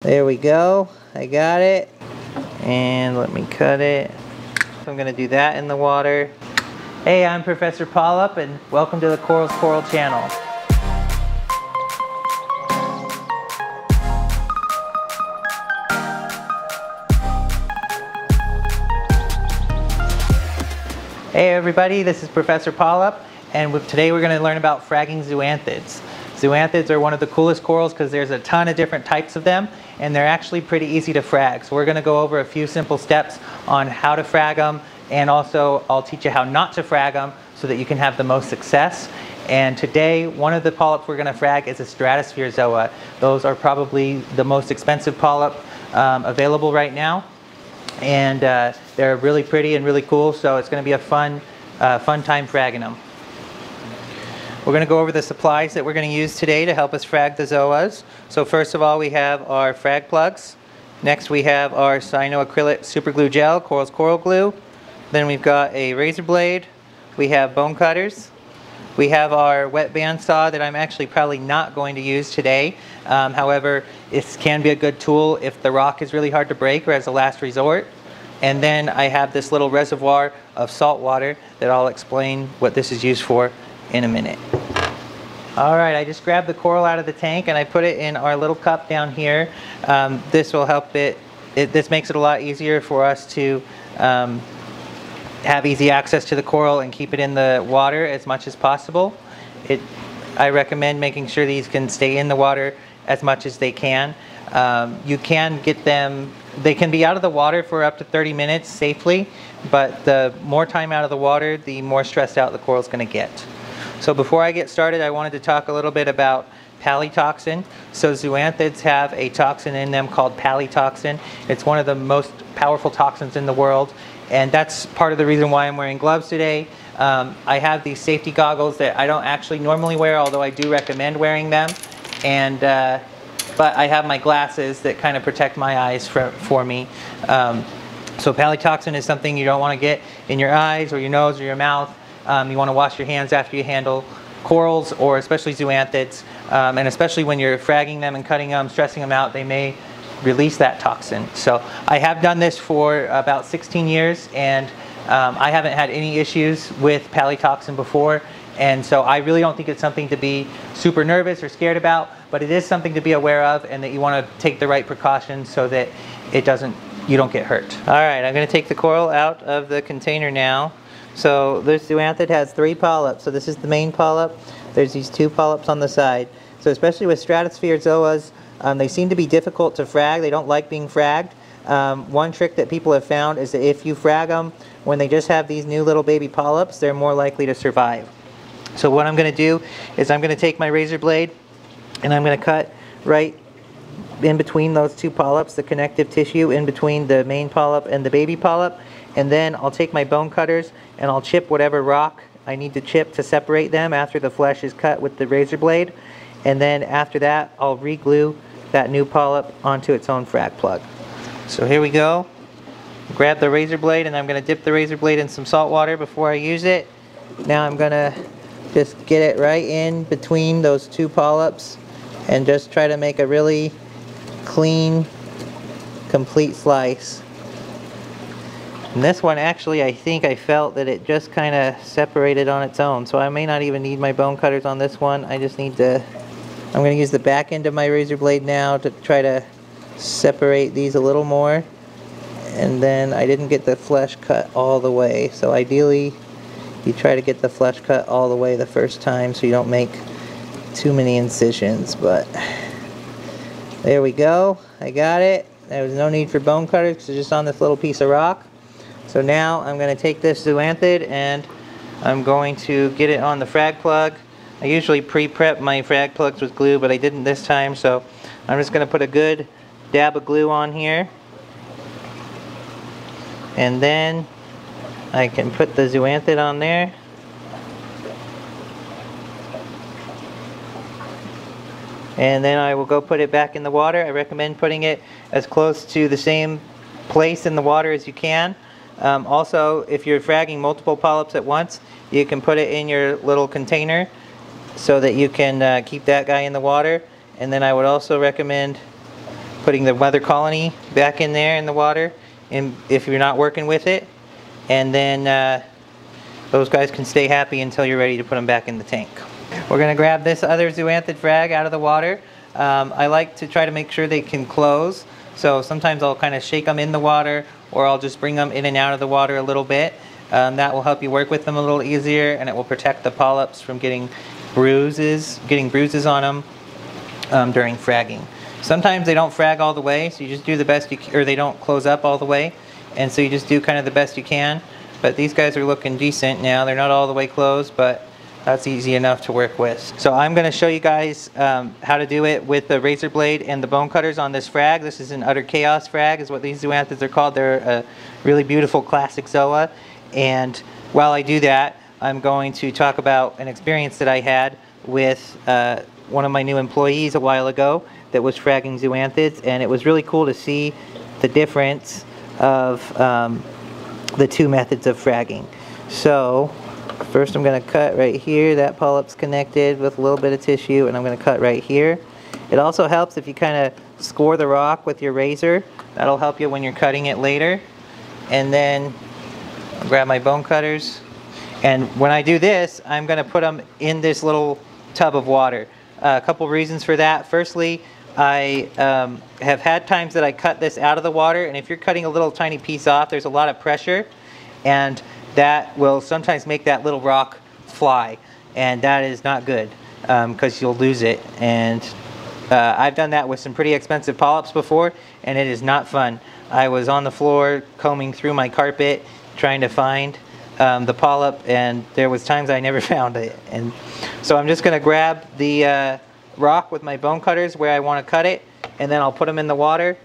There we go. I got it. And let me cut it. So I'm to do that in the water. Hey, I'm Professor Polyp and welcome to the Corals Coral channel. Hey everybody, this is Professor Polyp and today we're to learn about fragging zoanthids. Zoanthids are one of the coolest corals because there's a ton of different types of them and they're actually pretty easy to frag. So we're going to go over a few simple steps on how to frag them and also I'll teach you how not to frag them so that you can have the most success. And today, one of the polyps we're going to frag is a stratosphere zoa. Those are probably the most expensive polyp um, available right now and uh, they're really pretty and really cool so it's going to be a fun uh, fun time fragging them. We're going to go over the supplies that we're going to use today to help us frag the zoas. So first of all we have our frag plugs. Next we have our cyanoacrylate superglue gel, Corals Coral Glue. Then we've got a razor blade. We have bone cutters. We have our wet band saw that I'm actually probably not going to use today. Um, however, it can be a good tool if the rock is really hard to break or as a last resort. And then I have this little reservoir of salt water that I'll explain what this is used for in a minute. All right, I just grabbed the coral out of the tank and I put it in our little cup down here. Um, this will help it, it, this makes it a lot easier for us to um, have easy access to the coral and keep it in the water as much as possible. It, I recommend making sure these can stay in the water as much as they can. Um, you can get them, they can be out of the water for up to 30 minutes safely, but the more time out of the water, the more stressed out the coral is going to get. So before I get started, I wanted to talk a little bit about palytoxin. So zoanthids have a toxin in them called palytoxin. It's one of the most powerful toxins in the world and that's part of the reason why I'm wearing gloves today. Um, I have these safety goggles that I don't actually normally wear, although I do recommend wearing them. And uh, but I have my glasses that kind of protect my eyes for, for me. Um, so palytoxin is something you don't want to get in your eyes or your nose or your mouth. Um, you want to wash your hands after you handle corals or especially zoanthids. Um, and especially when you're fragging them and cutting them, stressing them out, they may release that toxin. So I have done this for about 16 years and um, I haven't had any issues with palytoxin before. And so I really don't think it's something to be super nervous or scared about, but it is something to be aware of and that you want to take the right precautions so that it doesn't, you don't get hurt. All right, I'm going to take the coral out of the container now. So this zoanthid has three polyps. So this is the main polyp. There's these two polyps on the side. So especially with stratosphere zoas, um, they seem to be difficult to frag. They don't like being fragged. Um, one trick that people have found is that if you frag them when they just have these new little baby polyps, they're more likely to survive. So what I'm going to do is I'm going to take my razor blade and I'm going to cut right in between those two polyps, the connective tissue in between the main polyp and the baby polyp. And then I'll take my bone cutters and I'll chip whatever rock I need to chip to separate them after the flesh is cut with the razor blade. And then after that, I'll reglue that new polyp onto its own frag plug. So here we go. Grab the razor blade and I'm going to dip the razor blade in some salt water before I use it. Now I'm going to just get it right in between those two polyps and just try to make a really clean, complete slice. And this one actually I think I felt that it just kind of separated on its own. So I may not even need my bone cutters on this one. I just need to I'm going to use the back end of my razor blade now to try to separate these a little more. And then I didn't get the flesh cut all the way. So ideally, you try to get the flesh cut all the way the first time so you don't make too many incisions. But there we go. I got it. There was no need for bone cutters because it's just on this little piece of rock. So now I'm going to take this zoanthid and I'm going to get it on the frag plug I usually pre-prep my frag plugs with glue, but I didn't this time, so I'm just going to put a good dab of glue on here. And then I can put the zoanthid on there. And then I will go put it back in the water. I recommend putting it as close to the same place in the water as you can. Um, also, if you're fragging multiple polyps at once, you can put it in your little container so that you can uh, keep that guy in the water. And then I would also recommend putting the mother colony back in there in the water if you're not working with it. And then uh, those guys can stay happy until you're ready to put them back in the tank. We're going to grab this other zoanthid frag out of the water. Um, I like to try to make sure they can close. So sometimes I'll kind of shake them in the water or I'll just bring them in and out of the water a little bit. Um, that will help you work with them a little easier and it will protect the polyps from getting bruises, getting bruises on them um, during fragging. Sometimes they don't frag all the way, so you just do the best you or they don't close up all the way, and so you just do kind of the best you can. But these guys are looking decent now. They're not all the way closed, but that's easy enough to work with. So I'm going to show you guys um, how to do it with the razor blade and the bone cutters on this frag. This is an utter chaos frag is what these zoanthids are called. They're a really beautiful classic zoa. And while I do that, I'm going to talk about an experience that I had with uh, one of my new employees a while ago that was fragging zoanthids. And it was really cool to see the difference of um, the two methods of fragging. So First I'm going to cut right here. That polyp's connected with a little bit of tissue and I'm going to cut right here. It also helps if you kind of score the rock with your razor. That'll help you when you're cutting it later. And then I'll grab my bone cutters. And when I do this, I'm going to put them in this little tub of water. Uh, a couple reasons for that. Firstly, I um, have had times that I cut this out of the water, and if you're cutting a little tiny piece off, there's a lot of pressure, and that will sometimes make that little rock fly and that is not good because um, you'll lose it. And uh, I've done that with some pretty expensive polyps before and it is not fun. I was on the floor combing through my carpet trying to find um, the polyp and there was times I never found it. And so I'm just going to grab the uh, rock with my bone cutters where I want to cut it and then I'll put them in the water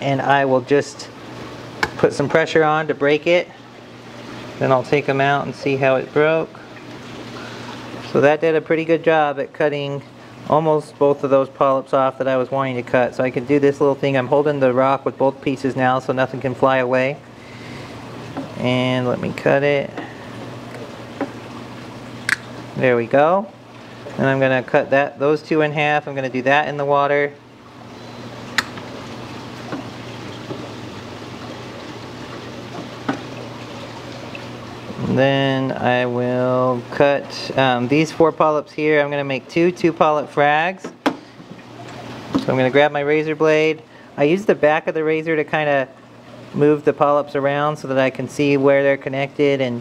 and I will just put some pressure on to break it then I'll take them out and see how it broke. So that did a pretty good job at cutting almost both of those polyps off that I was wanting to cut. So I can do this little thing. I'm holding the rock with both pieces now so nothing can fly away. And let me cut it. There we go. And I'm going to cut that those two in half. I'm going to do that in the water. Then I will cut um, these four polyps here. I'm going to make two two polyp frags. So I'm going to grab my razor blade. I use the back of the razor to kind of move the polyps around so that I can see where they're connected and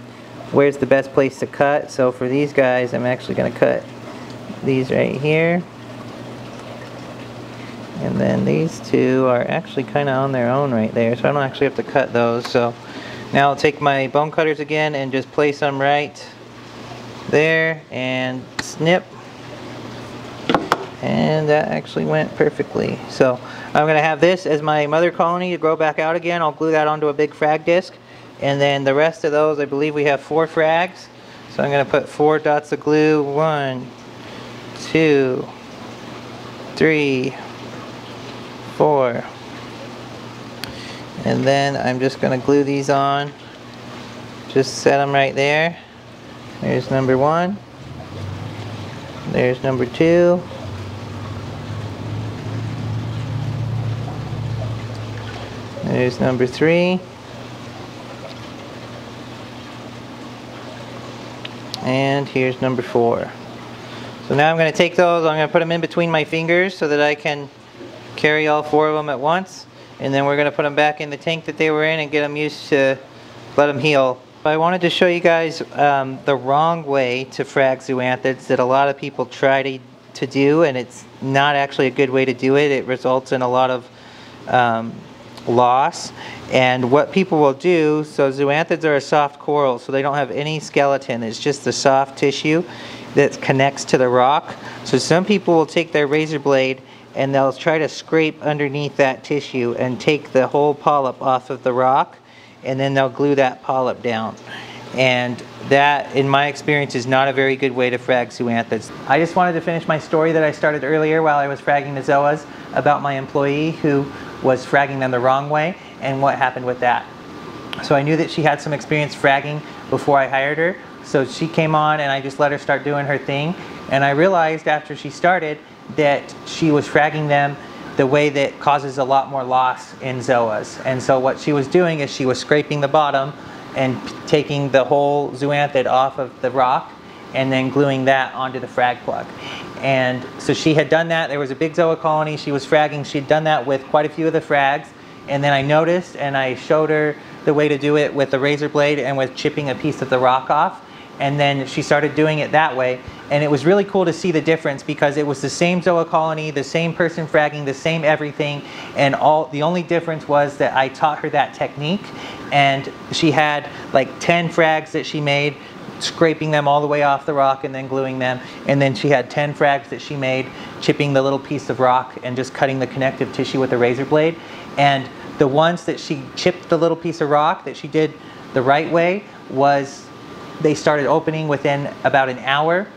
where's the best place to cut. So for these guys, I'm actually going to cut these right here. And then these two are actually kind of on their own right there, so I don't actually have to cut those. So now I'll take my bone cutters again and just place them right there and snip. And that actually went perfectly. So I'm going to have this as my mother colony to grow back out again. I'll glue that onto a big frag disc. And then the rest of those, I believe we have four frags. So I'm going to put four dots of glue. One, two, three, four. And then I'm just going to glue these on. Just set them right there. There's number one. There's number two. There's number three. And here's number four. So now I'm going to take those, I'm going to put them in between my fingers so that I can carry all four of them at once and then we're going to put them back in the tank that they were in and get them used to let them heal. But I wanted to show you guys um, the wrong way to frag zoanthids that a lot of people try to, to do and it's not actually a good way to do it. It results in a lot of um, loss and what people will do, so zoanthids are a soft coral so they don't have any skeleton, it's just the soft tissue that connects to the rock. So some people will take their razor blade and they'll try to scrape underneath that tissue and take the whole polyp off of the rock and then they'll glue that polyp down. And that, in my experience, is not a very good way to frag zoanthids. I just wanted to finish my story that I started earlier while I was fragging the zoas about my employee who was fragging them the wrong way and what happened with that. So I knew that she had some experience fragging before I hired her. So she came on and I just let her start doing her thing. And I realized after she started that she was fragging them the way that causes a lot more loss in zoas. And so what she was doing is she was scraping the bottom and taking the whole zoanthid off of the rock and then gluing that onto the frag plug. And so she had done that. There was a big zoa colony. She was fragging. She'd done that with quite a few of the frags. And then I noticed and I showed her the way to do it with a razor blade and with chipping a piece of the rock off. And then she started doing it that way. And it was really cool to see the difference because it was the same zoa colony, the same person fragging, the same everything. And all the only difference was that I taught her that technique. And she had like 10 frags that she made scraping them all the way off the rock and then gluing them. And then she had 10 frags that she made, chipping the little piece of rock and just cutting the connective tissue with a razor blade. And the ones that she chipped the little piece of rock that she did the right way was they started opening within about an hour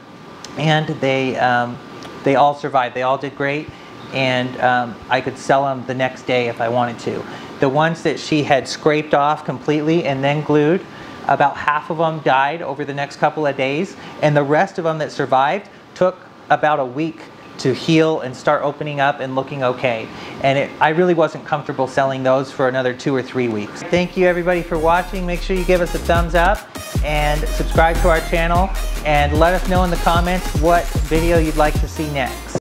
and they, um, they all survived. They all did great and um, I could sell them the next day if I wanted to. The ones that she had scraped off completely and then glued, about half of them died over the next couple of days, and the rest of them that survived took about a week to heal and start opening up and looking okay. And it, I really wasn't comfortable selling those for another two or three weeks. Thank you everybody for watching. Make sure you give us a thumbs up and subscribe to our channel and let us know in the comments what video you'd like to see next.